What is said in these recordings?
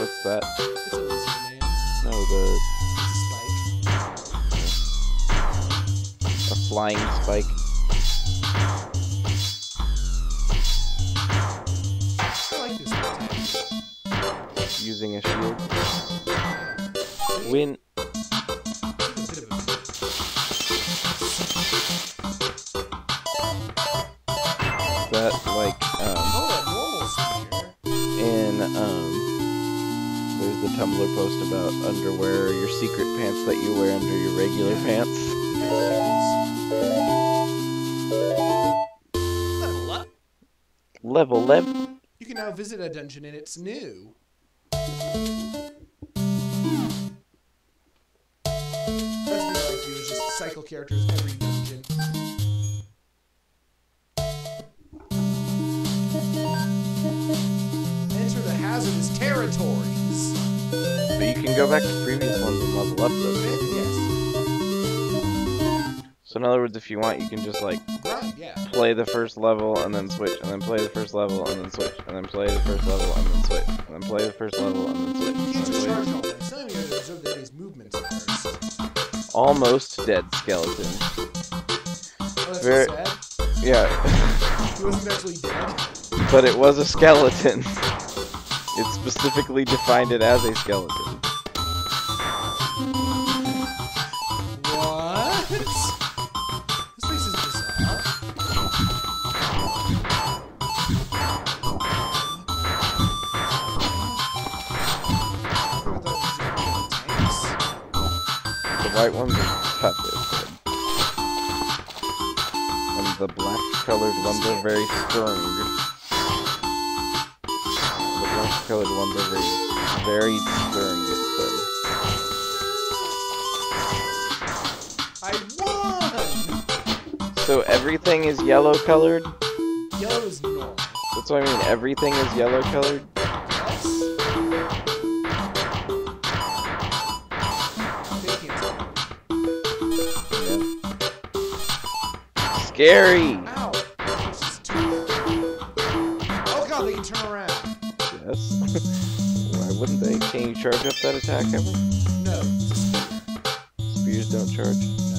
What's that? It's a lizard man. No, the It's a spike. a flying spike. I like this attack. using a shield. Win. The Tumblr post about underwear, your secret pants that you wear under your regular pants. Level up. Level level. You can now visit a dungeon and it's new. That's what I like to do is just cycle characters every dungeon. Enter the hazardous territories. But you can go back to previous ones and level up those. Yes. So in other words, if you want, you can just like Right, yeah. play the first level and then switch, and then play the first level and then switch, and then play the first level and then switch, and then play the first level and then switch. And then. Almost dead skeleton. Oh, Very- so. Yeah, He wasn't actually dead. but it was a skeleton. It specifically defined it as a skeleton. What? This place is bizarre. The white ones toughest. And the black colored ones are very strong. Colored ones are very, very strong, So everything is yellow colored? Yellow is normal. That's what I mean, everything is yellow colored? Yes. They can't tell. Yeah. Scary! Ow! This is too- Oh god, they can turn around. Yes. Why wouldn't they? Can you charge up that attack ever? No, it's a spear. Spears don't charge.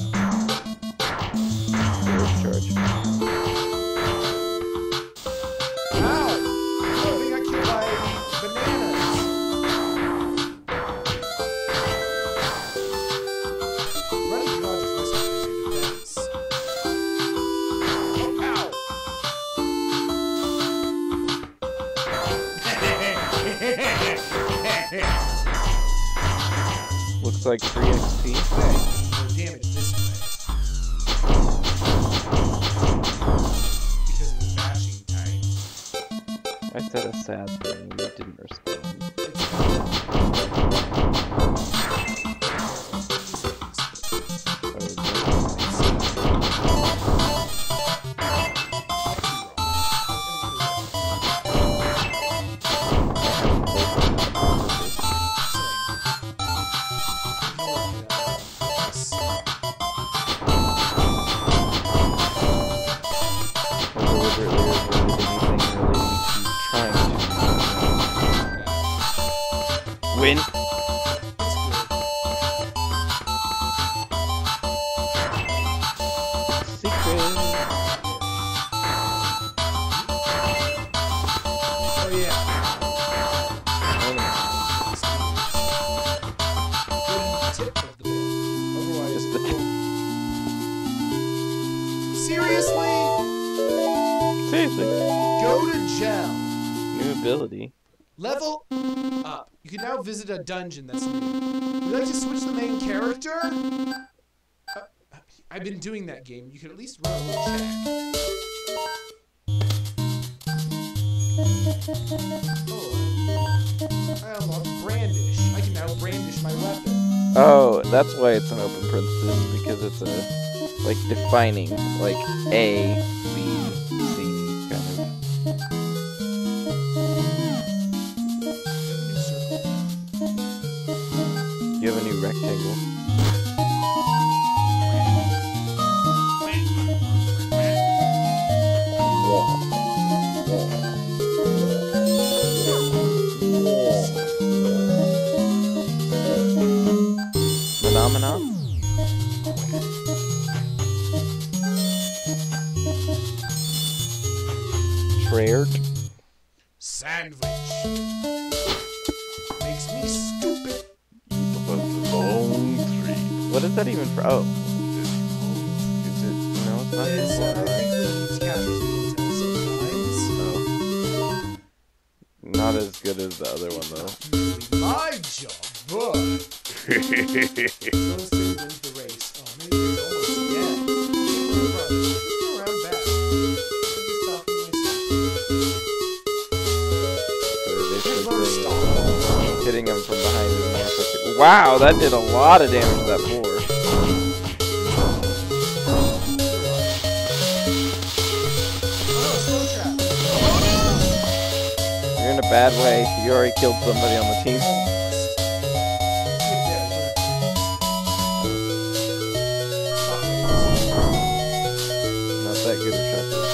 Free XP. More damage this way. Because of the bashing type. I said a sad thing and you didn't respond. Seriously, seriously go to gel. new ability. Level up. You can now visit a dungeon that's new. Would you like to switch the main character? Uh, I've been doing that game. You could at least run a little check. Oh, I unlocked brandish. I can now brandish my weapon. Oh, that's why it's an open parenthesis because it's a like defining like A, B, prepared. Sandwich. Makes me stupid. Eat long. What is that even for? Oh. Is it? No, it's not. Oh. Not as good as the other one, though. My job, the race. Oh, maybe it's almost... Yeah. Wow, that did a lot of damage to that trap. You're in a bad way. You already killed somebody on the team. Not that good of shot.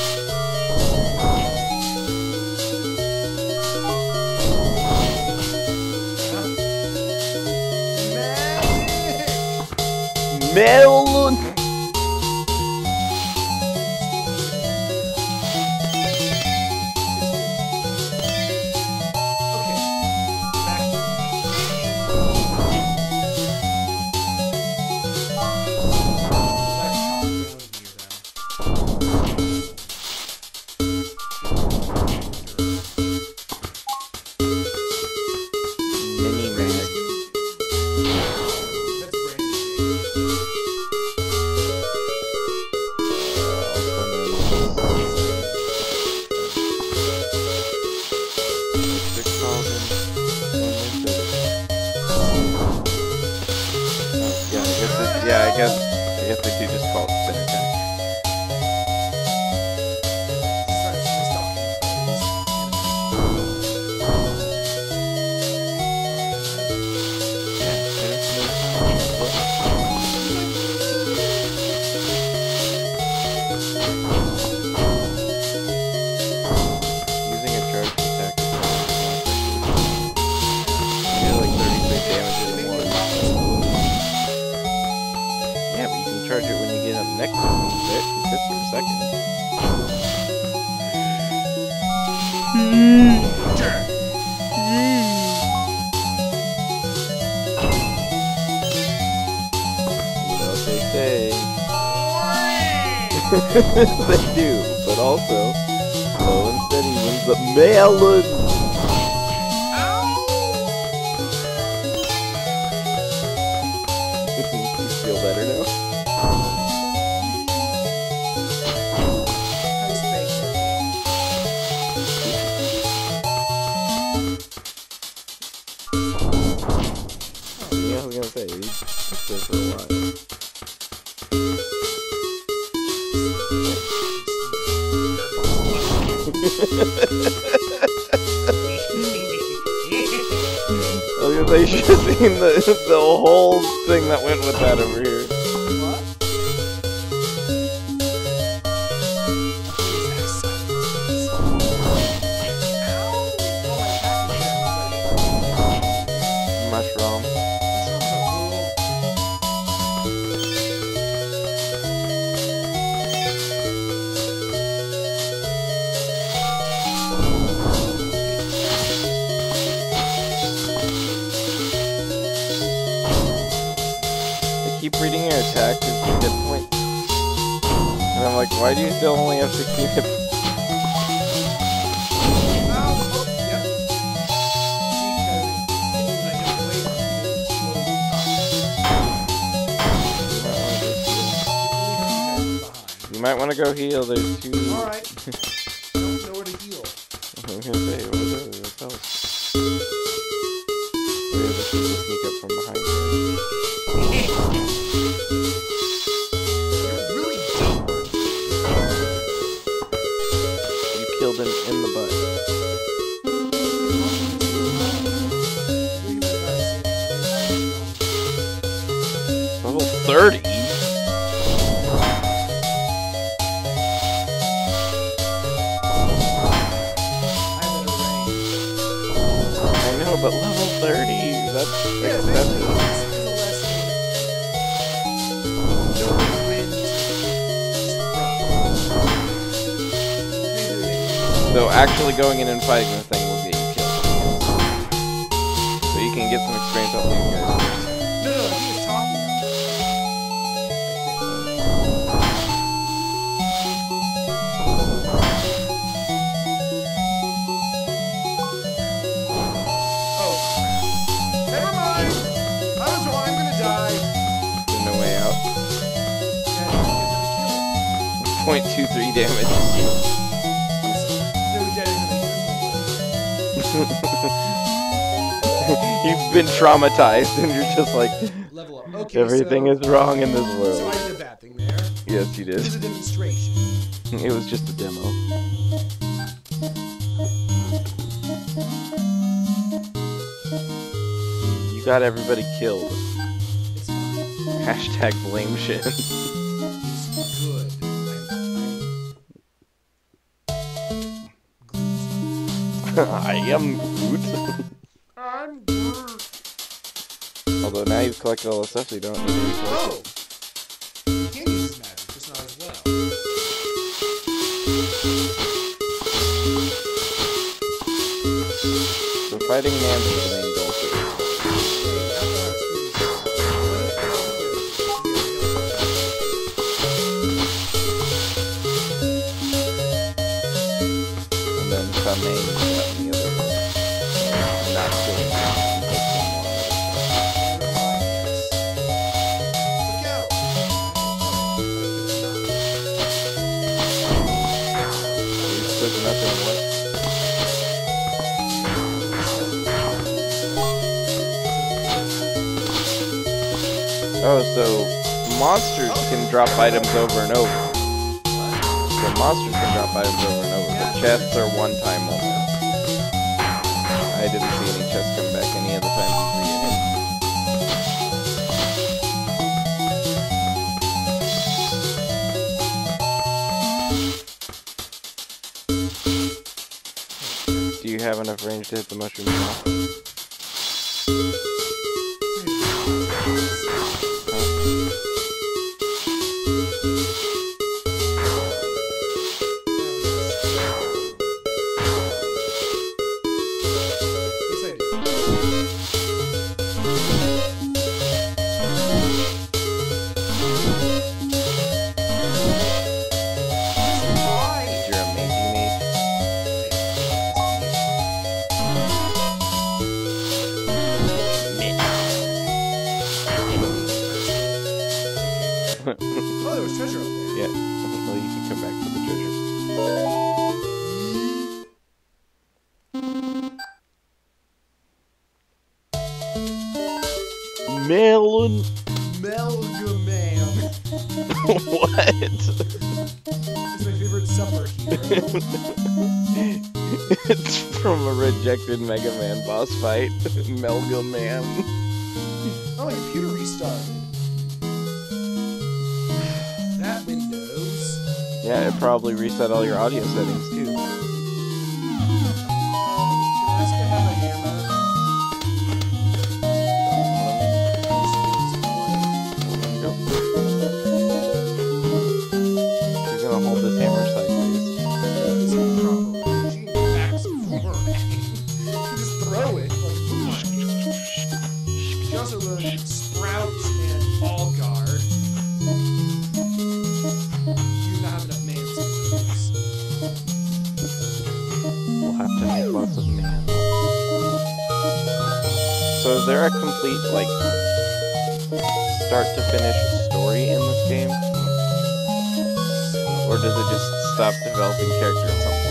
Meu they do, but also, slow and steady wins the melon. the, the whole thing that went with that over here. Why do you still only have 16 hit? You might wanna go heal. There's two. Alright. fighting thing will get you killed. So you can get some experience off these guys. Point two three damage. You've been traumatized and you're just like, Level up. Okay, everything so, is wrong in this So I world. did a bad thing there. Yes, you This is did. a demonstration. It was just a demo. You got everybody killed. It's fine. Hashtag blame Shin. It's good. I'm, I am Groot. I'm Groot. Although now you've collected all the stuff, so you don't need to recollect Oh! it. You can use magic, just not as well. So fighting Nams is the main goal here. And then Kame Oh, so monsters can drop items over and over. So monsters can drop items over and over, but chests are one time only. I didn't see any chests come back any other the re-entered. Do you have enough range to hit the mushroom? Melon. Melgaman. what? It's my favorite supper here. it's from a rejected Mega Man boss fight. Melga Man. Oh, my computer restarted. That Windows. Yeah, it probably reset all your audio settings too. Start to finish story in this game? Or does it just stop developing character at some point?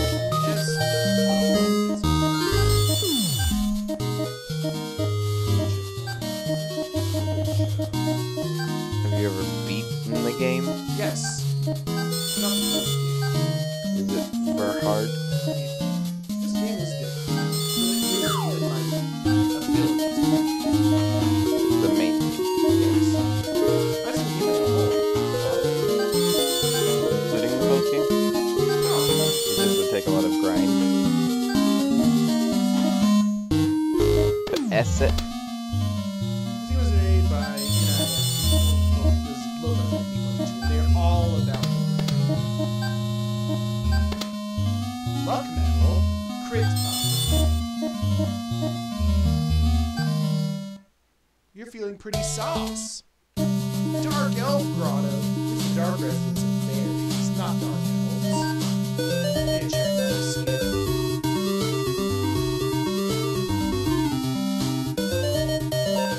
It's residence of not dark elves. Yeah, check out the skin.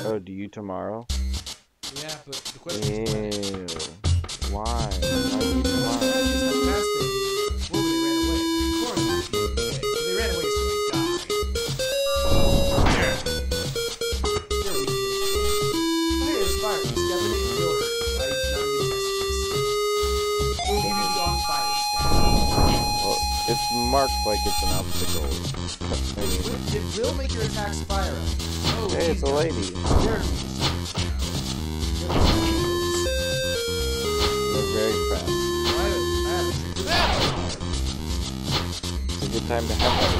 Oh, do you tomorrow? Yeah, but the question is. Ew. Why marked like it's an obstacle. It will make your attacks fire up. Oh, Hey, it's a lady. They're. They're very fast. Have a trick for that. It's a good time to have that.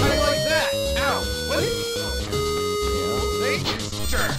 How do you like that? Ow! What? Oh, Yeah. See? Sure.